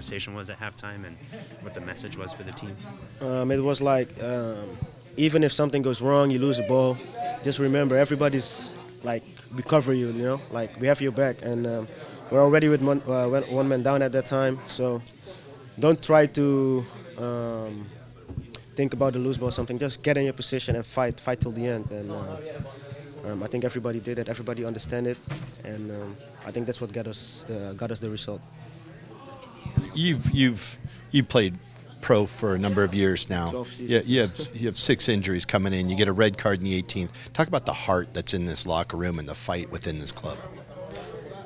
conversation was at halftime and what the message was for the team? Um, it was like um, even if something goes wrong, you lose a ball, just remember everybody's like we cover you. You know, like we have your back, and um, we're already with one, uh, one man down at that time. So don't try to um, think about the lose ball or something. Just get in your position and fight, fight till the end. And uh, um, I think everybody did it. Everybody understand it, and um, I think that's what got us uh, got us the result. You've you've you played pro for a number of years now. 12 seasons. Yeah, you have you have six injuries coming in. You get a red card in the 18th. Talk about the heart that's in this locker room and the fight within this club.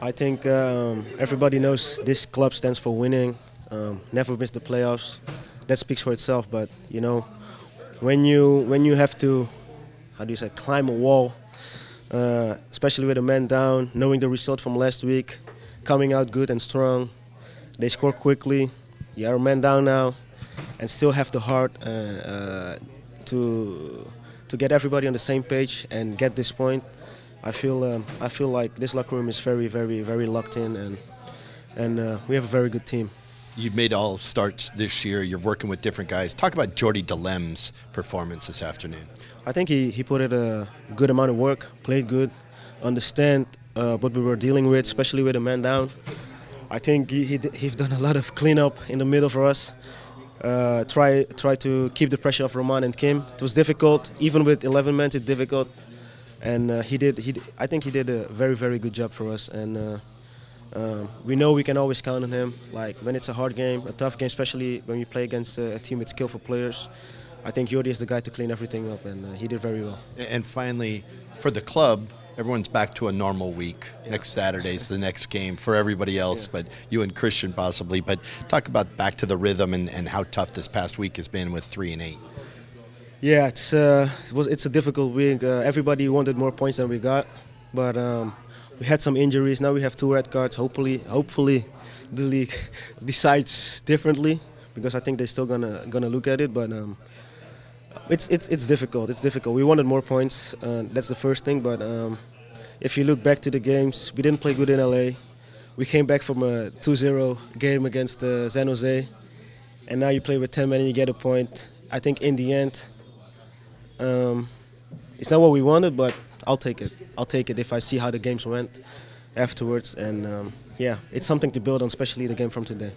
I think um, everybody knows this club stands for winning. Um, never miss the playoffs. That speaks for itself. But you know, when you when you have to, how do you say, climb a wall, uh, especially with a man down, knowing the result from last week, coming out good and strong, they score quickly. You are a man down now, and still have the heart uh, uh, to to get everybody on the same page and get this point. I feel um, I feel like this locker room is very very very locked in and and uh, we have a very good team. You've made all starts this year. You're working with different guys. Talk about Jordy Delem's performance this afternoon. I think he, he put in a good amount of work, played good, understand uh, what we were dealing with, especially with a man down. I think he, he he's done a lot of cleanup in the middle for us. Uh, try try to keep the pressure off Roman and Kim. It was difficult, even with 11 men. It's difficult, and uh, he did. He I think he did a very very good job for us, and uh, um, we know we can always count on him. Like when it's a hard game, a tough game, especially when we play against a team with skillful players. I think Jordy is the guy to clean everything up, and uh, he did very well. And finally, for the club, everyone's back to a normal week. Yeah. Next Saturday's the next game for everybody else, Yeah. but you and Christian possibly. But talk about back to the rhythm and, and how tough this past week has been with three and eight. Yeah, it's uh, it was it's a difficult week. Uh, everybody wanted more points than we got, but um, we had some injuries. Now we have two red cards. Hopefully, hopefully, the league decides differently because I think they're still gonna gonna look at it. But um, it's it's it's difficult. It's difficult. We wanted more points. Uh, that's the first thing. But um, if you look back to the games, we didn't play good in LA. We came back from a 2-0 game against uh, San Jose, and now you play with 10 men and you get a point. I think in the end, um, it's not what we wanted, but I'll take it. I'll take it if I see how the games went afterwards. And um, yeah, it's something to build on, especially the game from today.